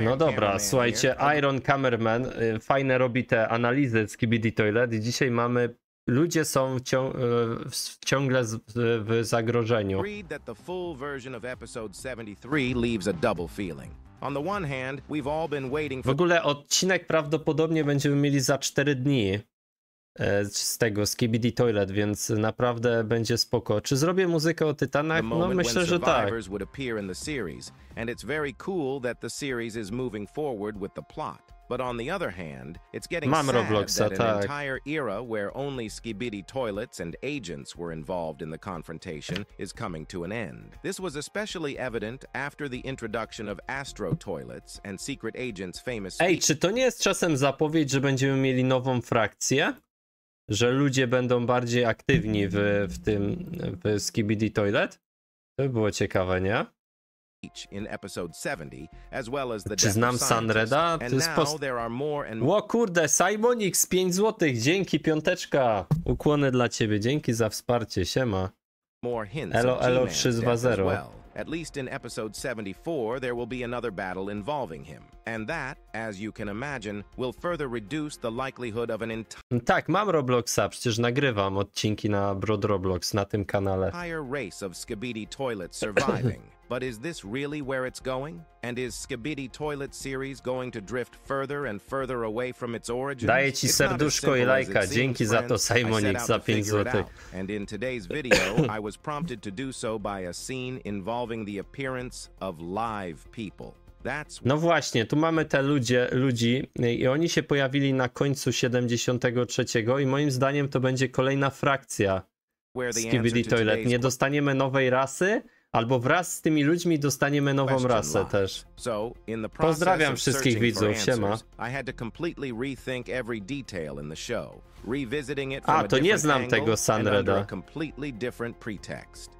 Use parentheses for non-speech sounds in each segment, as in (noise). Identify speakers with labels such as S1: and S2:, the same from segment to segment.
S1: No dobra, słuchajcie, Iron Cameraman y, fajne robi te analizy z KBD Toilet. I dzisiaj mamy ludzie są wcią y, ciągle w zagrożeniu. W ogóle odcinek prawdopodobnie będziemy mieli za 4 dni, z tego, KBD Toilet, więc naprawdę będzie spoko. Czy zrobię muzykę o Tytanach? No myślę, że tak.
S2: and it's very cool that the series is moving forward with the plot. But on the other hand, it's getting
S1: Mam
S2: sad
S1: Robloxa,
S2: that an
S1: tak.
S2: entire era where only skibidi toilets and agents were involved in the confrontation is coming to an end. This was especially evident after the introduction of Astro toilets and Secret Agent's famous
S1: Ej, czy to nie jest czasem zapowiedź, że będziemy mieli nową frakcję? Że ludzie będą bardziej aktywni w, w tym, w Skibidi Toilet? To by było ciekawe, nie?
S2: in episode 70, as well as the
S1: Czy znam. Sunreda? To jest post- Ło kurde, Simonix 5 zł, dzięki piąteczka. Ukłony dla ciebie, dzięki za wsparcie, siema. Elo, elo
S2: G-Man's death as
S1: 320.
S2: At least in episode 74, there will be another battle involving him. And that, as you can imagine, will further reduce the likelihood of an entire...
S1: Tak, mam Robloxa, przecież nagrywam odcinki na Brot Roblox na tym kanale.
S2: entire race of Skibidi toilets surviving. (laughs) but is this really where it's going? And is Skibidi Toilet series going to drift further and further away from its origins?
S1: Daję ci serduszko i lajka. Dzięki za to,
S2: out
S1: za
S2: to
S1: 5
S2: figure it
S1: złotych.
S2: out. And in today's (laughs) video, I was prompted to do so by a scene involving the appearance of live people.
S1: No właśnie, tu mamy te ludzie, ludzi i oni się pojawili na końcu 73 i moim zdaniem to będzie kolejna frakcja Skibidi
S2: to
S1: Toilet. Nie dostaniemy nowej rasy, Albo wraz z tymi ludźmi dostaniemy nową rasę też. Pozdrawiam wszystkich widzów, siema. A, to nie znam tego Sunreda.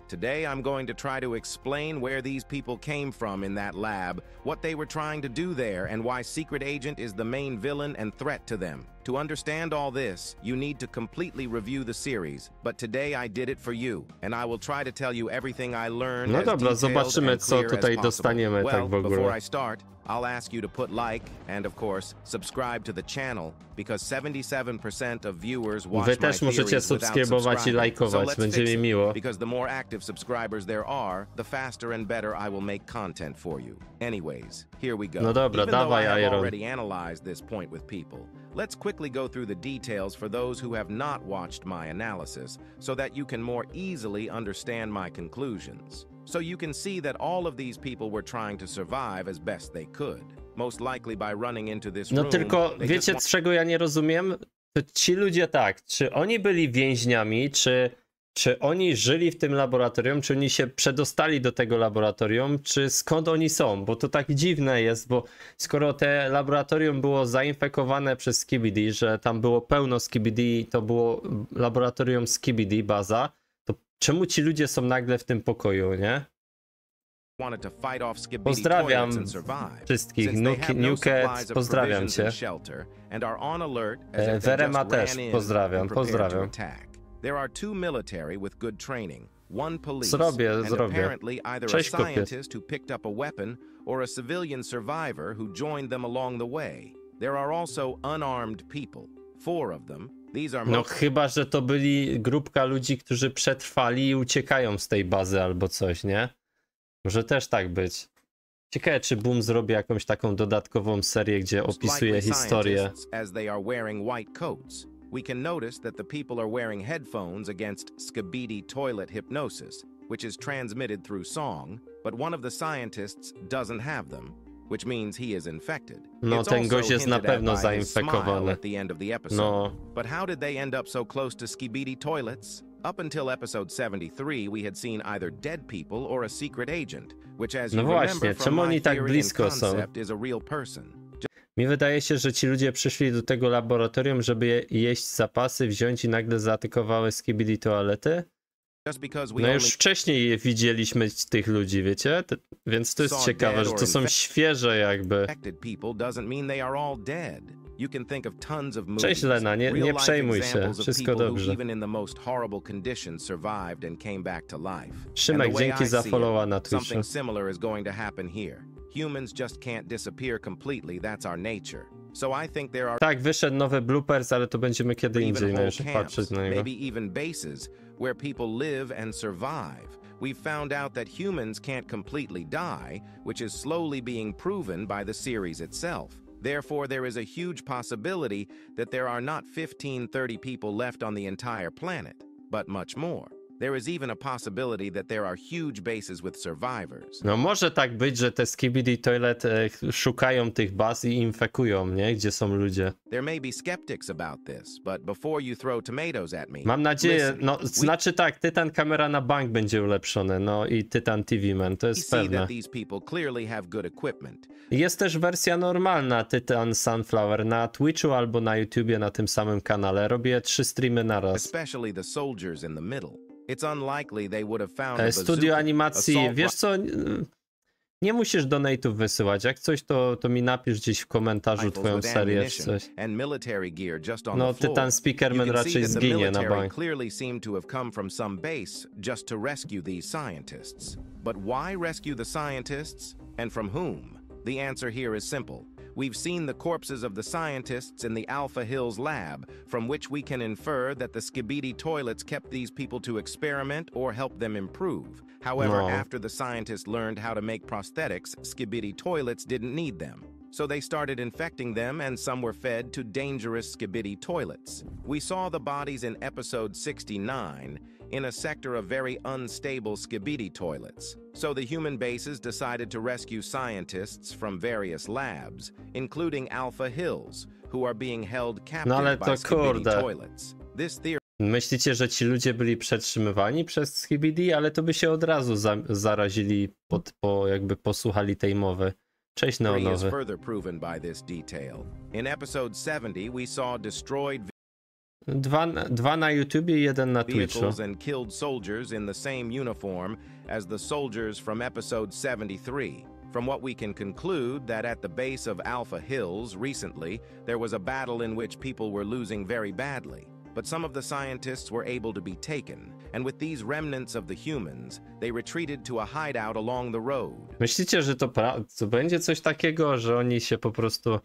S2: A completely different pretext. Today I'm going to try to explain where these people came from in that lab, what they were trying to do there, and why Secret Agent is the main villain and threat to them. To understand all this, you need to completely review the series, but today I did it for you, and I will try to tell you everything I learned
S1: No dobra, zobaczymy, co tutaj dostaniemy
S2: well,
S1: tak w ogóle.
S2: Before I start, I'll ask you to put like and, of course, subscribe to the channel because 77% of viewers watch
S1: Wy
S2: my
S1: też możecie
S2: without
S1: subskrybować i lajkować,
S2: so
S1: będzie mi
S2: it,
S1: miło.
S2: Because the more active subscribers there are, the faster and better I will make content for you. Anyways, here we go.
S1: No dobra,
S2: Even
S1: dawaj,
S2: I have already analyzed this point with people, let's quickly go through the details for those who have not watched my analysis so that you can more easily understand my conclusions. So you can see that all of these people were trying to survive as best they could. Most likely by running into this
S1: No
S2: room,
S1: tylko
S2: they
S1: wiecie, czego ja nie rozumiem? To ci ludzie tak, czy oni byli więźniami, czy, czy oni żyli w tym laboratorium, czy oni się przedostali do tego laboratorium, czy skąd oni są? Bo to tak dziwne jest, bo skoro te laboratorium było zainfekowane przez Skibidi, że tam było pełno Skibidi, to było laboratorium Skibidi, baza, to Czemu ci ludzie są nagle w tym pokoju, nie? Pozdrawiam wszystkich, Nuket, pozdrawiam cię. E,
S2: Verema
S1: też, pozdrawiam, pozdrawiam. Zrobię, zrobię. Cześć, kopiec.
S2: or a civilian survivor who joined them along the way. There are also unarmed people, four of them,
S1: no chyba, że to byli grupka ludzi, którzy przetrwali i uciekają z tej bazy albo coś, nie? Może też tak być. Ciekawe, czy Boom zrobi jakąś taką dodatkową serię, gdzie opisuje historię.
S2: We can notice that the people are wearing headphones against Skibidi toilet hypnosis, which is transmitted through song, but one of the scientists doesn't have them, which means he is infected.
S1: No,
S2: It's
S1: ten gość jest na pewno zainfekowany. No,
S2: But how did they end up so close to Skibidi toilets? Up until episode 73, we had seen either dead people or a secret agent, which as you
S1: No
S2: remember
S1: właśnie,
S2: from
S1: czemu
S2: my
S1: oni tak
S2: theory and
S1: blisko są?
S2: concept is a real person.
S1: mi wydaje się, że ci ludzie przyszli do tego laboratorium, żeby je, jeść zapasy, wziąć i nagle zaatakowały skibidi toalety. No już wcześniej widzieliśmy tych ludzi, wiecie? Więc to jest ciekawe, że to są świeże jakby. Cześć Lena, nie, nie przejmuj się, wszystko dobrze. Szymek, dzięki za followa na Twitchu.
S2: Humans just can't disappear completely, that's our nature. So I think there are
S1: Tak, wyszedł nowy bloopers, ale to będziemy kiedy
S2: even
S1: indziej należy patrzeć na niego.
S2: maybe even bases, where people live and survive. We've found out that humans can't completely die, which is slowly being proven by the series itself. Therefore, there is a huge possibility that there are not 15, 30 people left on the entire planet, but much more. There is even a possibility that there are huge bases with survivors.
S1: No może tak być, że te Skibidi Toilet e, szukają tych baz i infekują, nie? Gdzie są ludzie.
S2: There may be skeptics about this, but before you throw tomatoes at me,
S1: Mam nadzieję,
S2: listen,
S1: no znaczy tak, Tytan kamera na bank będzie ulepszone, no i Tytan TV Man, to jest pewne.
S2: that these people clearly have good equipment.
S1: Jest też wersja normalna Tytan Sunflower na Twitchu albo na YouTubie na tym samym kanale. Robię trzy streamy naraz.
S2: especially the soldiers in the middle.
S1: E, studio animacji, wiesz co, nie musisz donate'ów wysyłać. Jak coś, to, to mi napisz gdzieś w komentarzu twoją serię czy coś. No, Tytan Speakerman raczej zginie na bank.
S2: But why rescue the scientists and from whom? The answer here is simple. We've seen the corpses of the scientists in the Alpha Hills lab, from which we can infer that the Skibidi toilets kept these people to experiment or help them improve. However,
S1: No.
S2: after the scientists learned how to make prosthetics, Skibidi toilets didn't need them. So they started infecting them, and some were fed to dangerous Skibidi toilets. We saw the bodies in episode 69 in a sector of very unstable Skibidi toilets. So the human bases decided to rescue scientists from various labs, including Alpha Hills, who are being held captive
S1: No
S2: by Skibidi toilets. This theory
S1: Myślicie, że ci ludzie byli przetrzymywani przez Skibidi, ale to by się od razu za zarazili, pod, po, jakby posłuchali tej mowy. Cześć Neonowy. Dwa, dwa na YouTubie jeden na Twitchu.
S2: and killed soldiers in the same uniform as the soldiers from episode 73. From what we can conclude that at the base of Alpha Hills recently, there was a battle in which people were losing very badly. But some of the scientists were able to be taken, and with these remnants of the humans, they retreated to a hideout along the road.
S1: Myślicie, że to, pra- to będzie coś takiego, że oni się po prostu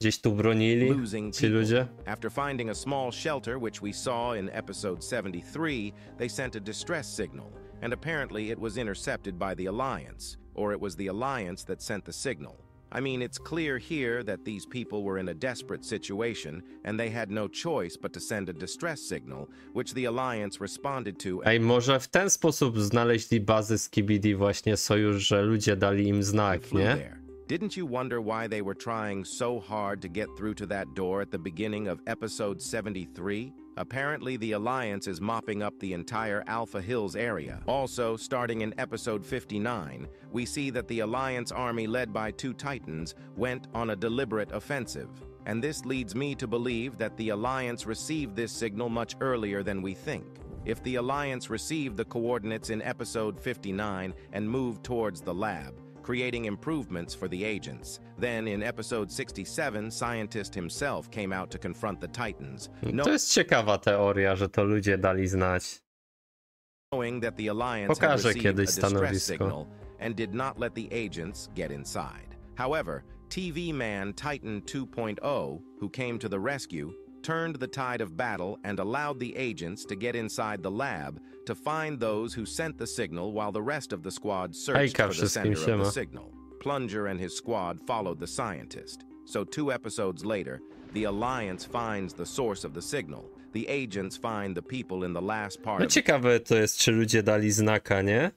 S1: gdzieś tu bronili, ci ludzie?
S2: After finding a small shelter, which we saw in episode 73, they sent a distress signal, and apparently it was intercepted by the Alliance, or it was the Alliance that sent the signal. I mean, it's clear here that these people were in a desperate situation, and they had no choice but to send a distress signal, which the Alliance responded to
S1: Ej, może w ten sposób znaleźli bazę Skibidi właśnie sojusz, że ludzie dali im znak, nie?
S2: there. Didn't you wonder why they were trying so hard to get through to that door at the beginning of episode 73? Apparently, the Alliance is mopping up the entire Alpha Hills area. Also, starting in episode 59, we see that the Alliance army led by two Titans went on a deliberate offensive. And this leads me to believe that the Alliance received this signal much earlier than we think. If the Alliance received the coordinates in episode 59 and moved towards the lab, creating improvements for the agents. Then in episode 67, Scientist himself came out to confront the Titans, No
S1: To jest ciekawa teoria, że to ludzie dali znać.
S2: knowing that the Alliance had
S1: Pokażę
S2: received a distress signal and did not let the agents get inside. However, TV man Titan 2.0, who came to the rescue, turned the tide of battle and allowed the agents to get inside the lab to find those who sent the signal while the rest of the squad searched
S1: Hejka
S2: for the sender of the signal. Plunger and his squad followed the scientist. So two episodes later, the Alliance finds the source of the signal. The agents find the people in the last part
S1: No
S2: of
S1: ciekawe to jest, czy ludzie dali znaka, nie?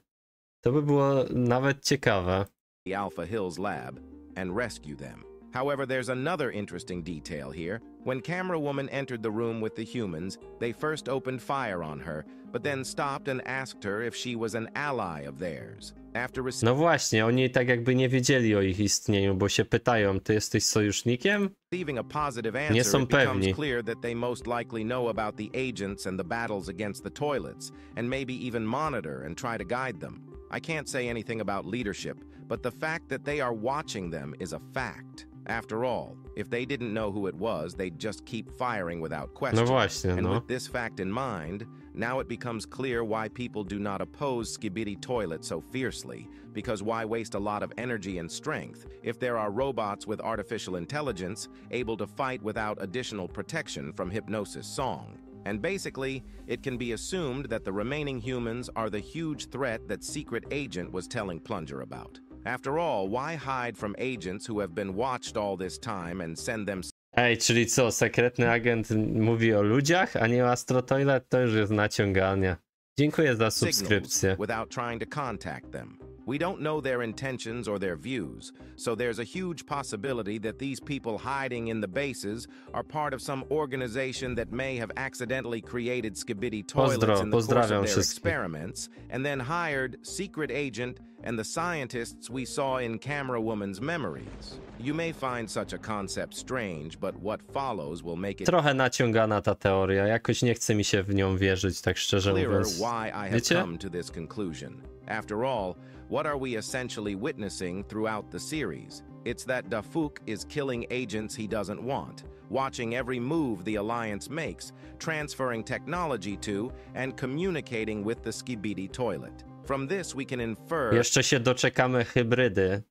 S1: To by było nawet ciekawe.
S2: the Alpha Hills lab and rescue them. However, there's another interesting detail here. When Camera Woman entered the room with the humans, they first opened fire on her, but then stopped and asked her if she was an ally of theirs. After
S1: No właśnie, oni tak jakby nie wiedzieli o ich istnieniu, bo się pytają, ty jesteś sojusznikiem?
S2: receiving a positive
S1: Nie
S2: answer,
S1: są pewni.
S2: clear that they most likely know about the agents and the battles against the toilets, and maybe even monitor and try to guide them. I can't say anything about leadership, but the fact that they are watching them is a fact. After all, if they didn't know who it was, they'd just keep firing without question.
S1: No właśnie,
S2: And
S1: no.
S2: with this fact in mind, Now it becomes clear why people do not oppose Skibidi Toilet so fiercely, because why waste a lot of energy and strength if there are robots with artificial intelligence able to fight without additional protection from Hypnosis Song? And basically, it can be assumed that the remaining humans are the huge threat that Secret Agent was telling Plunger about. After all, why hide from agents who have been watched all this time and send them
S1: Ej, czyli co, sekretny agent mówi o ludziach, a nie o Astrotoilet? To już jest naciąganie. Dziękuję za subskrypcję.
S2: without trying to contact them. We don't know their intentions or their views, so there's a huge possibility that these people hiding in the bases are part of some organization that may have accidentally created Skibidi toilets
S1: Pozdro-
S2: in the course of their experiments, and then hired Secret Agent and the scientists we saw in Camera Woman's memories. You may find such a concept strange, but what follows will make it
S1: Trochę naciągana ta teoria, jakoś nie chce mi się w nią wierzyć, tak szczerze mówiąc.
S2: why I have
S1: Wiecie?
S2: come to this conclusion. After all, what are we essentially witnessing throughout the series? It's that Dafuk is killing agents he doesn't want, watching every move the Alliance makes, transferring technology to, and communicating with the Skibidi toilet. From this, we can infer
S1: Jeszcze się doczekamy hybrydy.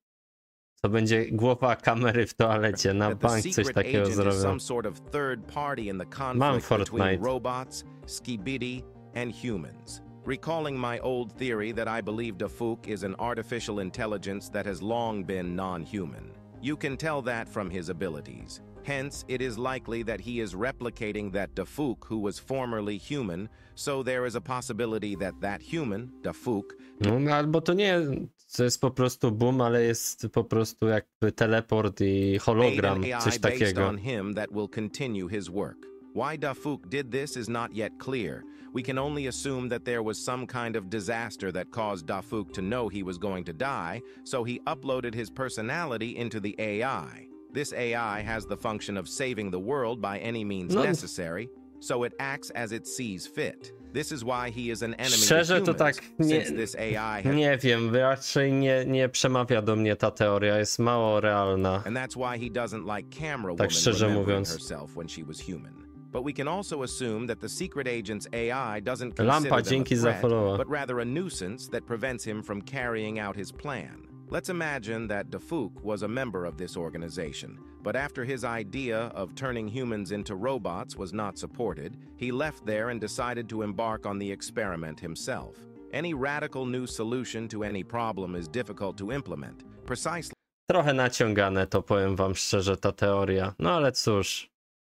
S1: To będzie głowa kamery w toalecie. Na bank coś takiego zrobią.
S2: some sort of third party in the
S1: Mam
S2: conflict between
S1: Fortnite.
S2: robots, Skibidi, and humans. Recalling my old theory that I believe Dafuk is an artificial intelligence that has long been non-human. You can tell that from his abilities. Hence, it is likely that he is replicating that Dafuk who was formerly human, so there is a possibility that that human, Dafuk,
S1: No, no, albo to nie, to jest po prostu boom, ale jest po prostu jakby teleport i hologram,
S2: an AI based on him that will continue his work. Why Dafuk did this is not yet clear. We can only assume that there was some kind of disaster that caused Dafuk to know he was going to die, so he uploaded his personality into the AI. This AI has the function of saving the world by any means
S1: No.
S2: necessary, so it acts as it sees fit. This is why he is an enemy
S1: Szczerze
S2: to
S1: tak nie,
S2: since this AI has
S1: nie wiem, raczej nie, nie przemawia do mnie ta teoria, jest mało realna.
S2: And that's why he doesn't like camera
S1: Tak szczerze
S2: remembering
S1: mówiąc.
S2: herself when she was human. But we can also assume that the secret agent's AI doesn't
S1: Lampa,
S2: consider them a threat, but rather a nuisance that prevents him from carrying out his plan. Let's imagine that Dafuk was a member of this organization, but after his idea of turning humans into robots was not supported, he left there and decided to embark on the experiment himself. Any radical new solution to any problem is difficult to implement, precisely
S1: Trochę naciągane to powiem wam szczerze ta teoria. No ale cóż,